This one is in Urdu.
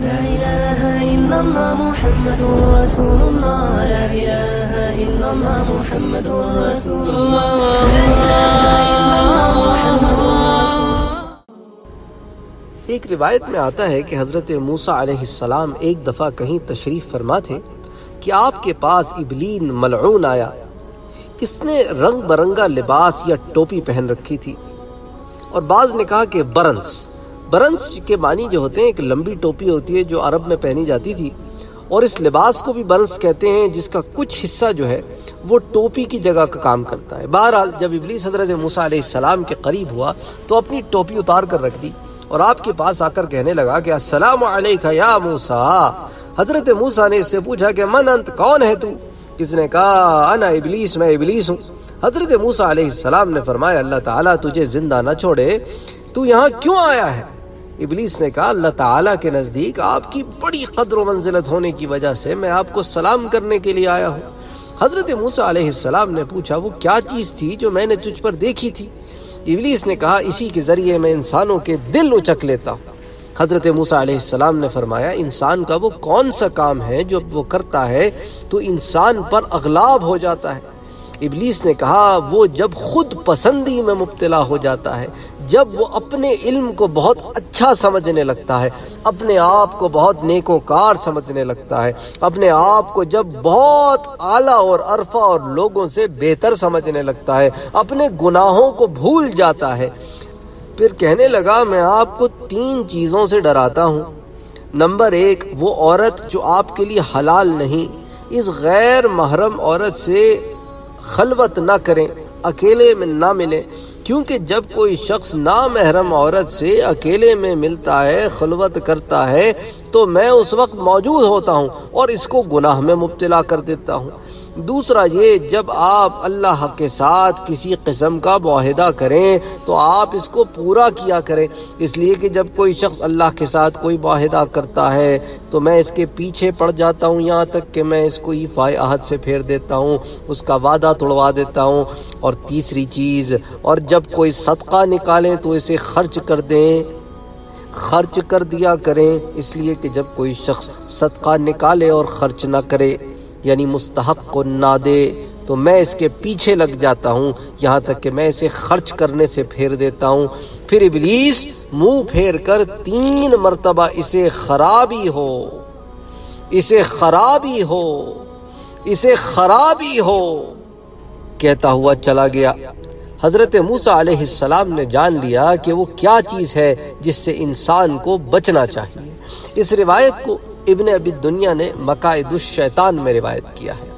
لا إله إلا الله محمد رسول الله. لا إله إلا الله محمد رسول الله. لا إله إلا الله محمد رسول ایک روایت میں آتا ہے کہ حضرت موسیٰ علیہ السلام ایک دفعہ کہیں تشریف فرما تھے کہ آپ کے پاس ابلین ملعون آیا۔ اس نے رنگ برنگا لباس یا ٹوپی پہن رکھی تھی اور بعض نے کہا کہ برنس۔ برنس کے معنی جو ہوتے ہیں، ایک لمبی ٹوپی ہوتی ہے جو عرب میں پہنی جاتی تھی۔ اور اس لباس کو بھی برنس کہتے ہیں، جس کا کچھ حصہ جو ہے، وہ ٹوپی کی جگہ کا کام کرتا ہے۔ بہرحال، جب ابلیس حضرت موسیٰ علیہ السلام کے قریب ہوا، تو اپنی ٹوپی اتار کر رکھ دی۔ اور آپ کے پاس آ کر کہنے لگا کہ، السلام علیکہ یا موسیٰ۔ حضرت موسیٰ نے اس سے پوچھا کہ، من انت؟ کون ہے تو؟ کس نے کہا، انا ابلیس، میں ابلیس ہوں۔ حضرت موسیٰ علیہ السلام نے فرمایا، اللہ تعالیٰ تجھے زندہ نہ چھوڑے، تو یہاں کیوں آیا ہے؟ ابلیس نے کہا، اللہ تعالیٰ کے نزدیک آپ کی بڑی قدر و منزلت ہونے کی وجہ سے میں آپ کو سلام کرنے کے لیے آیا ہوں۔ حضرت موسیٰ علیہ السلام نے پوچھا، وہ کیا چیز تھی جو میں نے تجھ پر دیکھی تھی؟ ابلیس نے کہا، اسی کے ذریعے میں انسانوں کے دل اچک لیتا ہوں۔ حضرت موسیٰ علیہ السلام نے فرمایا، انسان کا وہ کون سا کام ہے جو وہ کرتا ہے تو انسان پر اغلاب ہو جاتا ہے۔ ابلیس نے کہا، وہ جب خود پسندی میں مبتلا ہو جاتا ہے، جب وہ اپنے علم کو بہت اچھا سمجھنے لگتا ہے، اپنے آپ کو بہت نیکوکار سمجھنے لگتا ہے، اپنے آپ کو جب بہت اعلیٰ اور عرفہ اور لوگوں سے بہتر سمجھنے لگتا ہے، اپنے گناہوں کو بھول جاتا ہے۔ پھر کہنے لگا، میں آپ کو تین چیزوں سے ڈراتا ہوں۔ نمبر ایک، وہ عورت جو آپ کے لیے حلال نہیں، اس غیر محرم عورت سے خلوت نہ کریں اکیلے میں نہ ملیں۔ کیونکہ جب کوئی شخص نامحرم عورت سے اکیلے میں ملتا ہے، خلوت کرتا ہے، تو میں اس وقت موجود ہوتا ہوں اور اس کو گناہ میں مبتلا کر دیتا ہوں۔ دوسرا یہ، جب آپ اللہ کے ساتھ کسی قسم کا معاہدہ کریں، تو آپ اس کو پورا کیا کریں۔ اس لیے کہ جب کوئی شخص اللہ کے ساتھ کوئی معاہدہ کرتا ہے، تو میں اس کے پیچھے پڑ جاتا ہوں یہاں تک کہ میں اس کو ایفائے عہد سے پھیر دیتا ہوں، اس کا وعدہ توڑوا دیتا ہوں۔ اور تیسری چیز، اور جب کوئی صدقہ نکالیں تو اسے خرچ کر دیں۔ خرچ کر دیا کریں، اس لیے کہ جب کوئی شخص صدقہ نکالے اور خرچ نہ کرے یعنی مستحق کو نہ دے، تو میں اس کے پیچھے لگ جاتا ہوں۔ یہاں تک کہ میں اسے خرچ کرنے سے پھیر دیتا ہوں۔ پھر ابلیس منہ پھیر کر تین مرتبہ اسے خرابی ہو، اسے خرابی ہو، اسے خرابی ہو۔ کہتا ہوا چلا گیا۔ حضرت موسیٰ علیہ السلام نے جان لیا کہ وہ کیا چیز ہے جس سے انسان کو بچنا چاہیے۔ اس روایت کو ابن ابی دنیا نے مقائد الشیطان میں روایت کیا ہے۔